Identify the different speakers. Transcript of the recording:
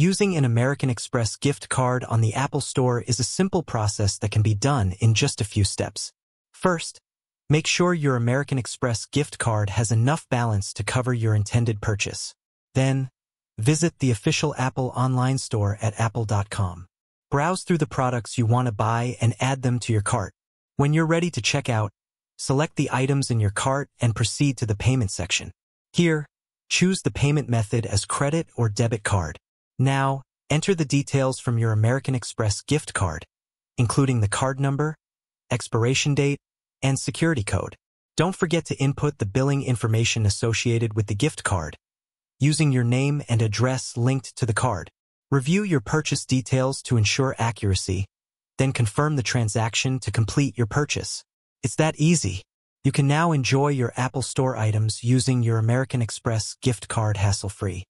Speaker 1: Using an American Express gift card on the Apple Store is a simple process that can be done in just a few steps. First, make sure your American Express gift card has enough balance to cover your intended purchase. Then, visit the official Apple online store at apple.com. Browse through the products you want to buy and add them to your cart. When you're ready to check out, select the items in your cart and proceed to the payment section. Here, choose the payment method as credit or debit card. Now, enter the details from your American Express gift card, including the card number, expiration date, and security code. Don't forget to input the billing information associated with the gift card, using your name and address linked to the card. Review your purchase details to ensure accuracy, then confirm the transaction to complete your purchase. It's that easy. You can now enjoy your Apple Store items using your American Express gift card hassle-free.